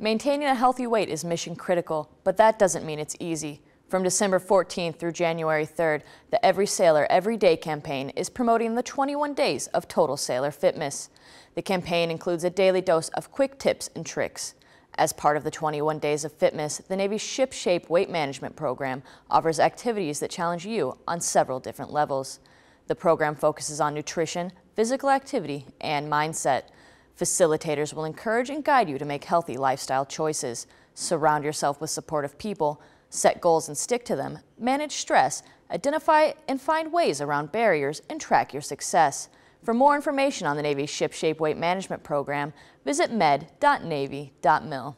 Maintaining a healthy weight is mission critical, but that doesn't mean it's easy. From December 14th through January 3rd, the Every Sailor Every Day campaign is promoting the 21 days of total sailor fitness. The campaign includes a daily dose of quick tips and tricks. As part of the 21 days of Fitmas, the Navy's Ship Shape Weight Management Program offers activities that challenge you on several different levels. The program focuses on nutrition, physical activity, and mindset. Facilitators will encourage and guide you to make healthy lifestyle choices. Surround yourself with supportive people, set goals and stick to them, manage stress, identify and find ways around barriers, and track your success. For more information on the Navy's Ship Shape Weight Management Program, visit med.navy.mil.